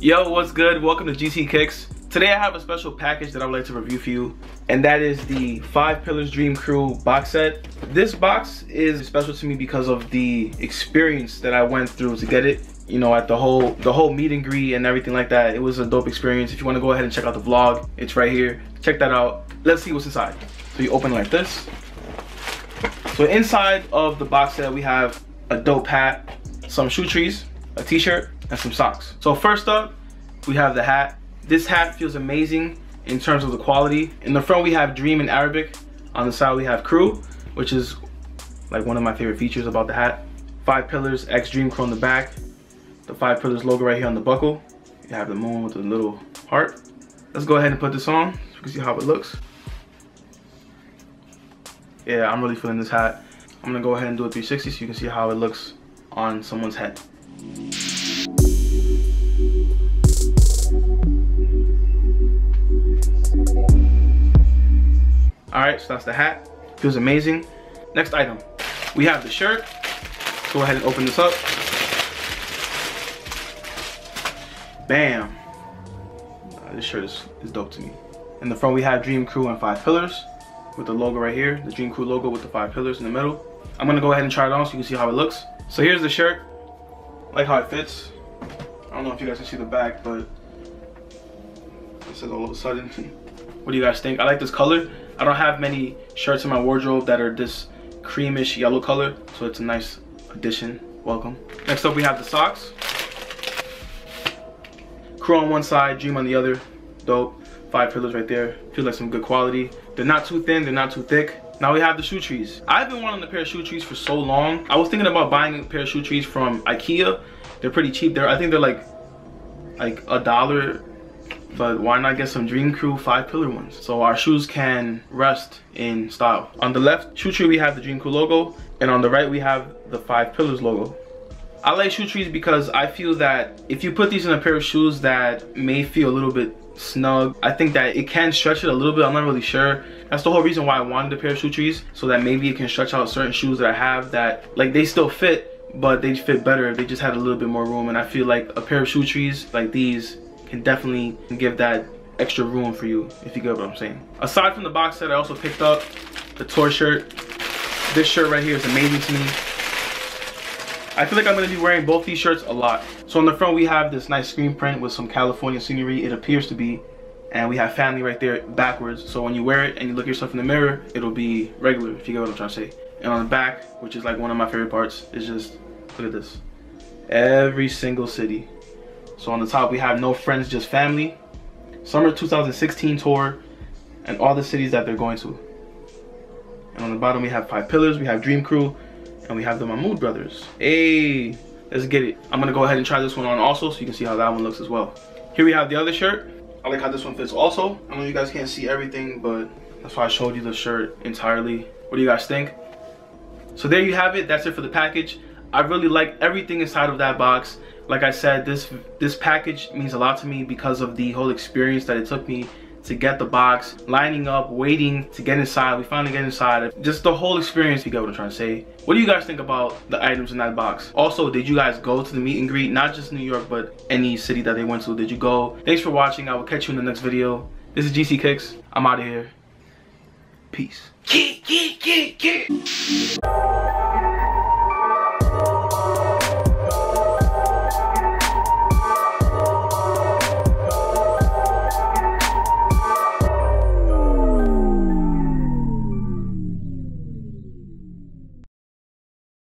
Yo, what's good? Welcome to GC Kicks. Today I have a special package that I would like to review for you, and that is the Five Pillars Dream Crew box set. This box is special to me because of the experience that I went through to get it. You know, at the whole the whole meet and greet and everything like that. It was a dope experience. If you want to go ahead and check out the vlog, it's right here. Check that out. Let's see what's inside. So you open like this. So inside of the box set, we have a dope hat, some shoe trees, a t-shirt, and some socks. So first up, we have the hat. This hat feels amazing in terms of the quality. In the front, we have Dream in Arabic. On the side, we have Crew, which is like one of my favorite features about the hat. Five pillars, X Dream Crew on the back. The Five Pillars logo right here on the buckle. You have the moon with the little heart. Let's go ahead and put this on so you can see how it looks. Yeah, I'm really feeling this hat. I'm gonna go ahead and do a 360 so you can see how it looks on someone's head. All right, so that's the hat. Feels amazing. Next item, we have the shirt. Let's go ahead and open this up. Bam. Uh, this shirt is, is dope to me. In the front, we have Dream Crew and Five Pillars with the logo right here, the Dream Crew logo with the five pillars in the middle. I'm gonna go ahead and try it on so you can see how it looks. So here's the shirt, like how it fits. I don't know if you guys can see the back, but this is all of a sudden. what do you guys think? I like this color. I don't have many shirts in my wardrobe that are this creamish yellow color, so it's a nice addition. Welcome. Next up, we have the socks. Crew on one side, Dream on the other. Dope. Five pillars right there. Feel like some good quality. They're not too thin, they're not too thick. Now we have the shoe trees. I've been wanting a pair of shoe trees for so long. I was thinking about buying a pair of shoe trees from Ikea. They're pretty cheap. They're I think they're like like a dollar but why not get some Dream Crew five pillar ones so our shoes can rest in style. On the left shoe tree we have the Dream Crew logo and on the right we have the five pillars logo. I like shoe trees because I feel that if you put these in a pair of shoes that may feel a little bit snug. I think that it can stretch it a little bit. I'm not really sure. That's the whole reason why I wanted a pair of shoe trees so that maybe it can stretch out certain shoes that I have that like they still fit, but they fit better if they just had a little bit more room. And I feel like a pair of shoe trees like these can definitely give that extra room for you, if you get what I'm saying. Aside from the box set, I also picked up the tour shirt. This shirt right here is amazing to me. I feel like I'm gonna be wearing both these shirts a lot. So on the front we have this nice screen print with some California scenery, it appears to be. And we have family right there backwards. So when you wear it and you look yourself in the mirror, it'll be regular, if you get what I'm trying to say. And on the back, which is like one of my favorite parts, is just, look at this. Every single city. So on the top we have no friends, just family. Summer 2016 tour and all the cities that they're going to. And on the bottom we have five pillars, we have Dream Crew, and we have the Mahmood brothers. Hey, let's get it. I'm gonna go ahead and try this one on also so you can see how that one looks as well. Here we have the other shirt. I like how this one fits also. I know you guys can't see everything, but that's why I showed you the shirt entirely. What do you guys think? So there you have it. That's it for the package. I really like everything inside of that box. Like I said, this this package means a lot to me because of the whole experience that it took me to get the box, lining up, waiting to get inside. We finally get inside. Just the whole experience, you get what I'm trying to say. What do you guys think about the items in that box? Also, did you guys go to the meet and greet? Not just New York, but any city that they went to. Did you go? Thanks for watching. I will catch you in the next video. This is GC Kicks. I'm out of here. Peace. Yeah, yeah, yeah, yeah.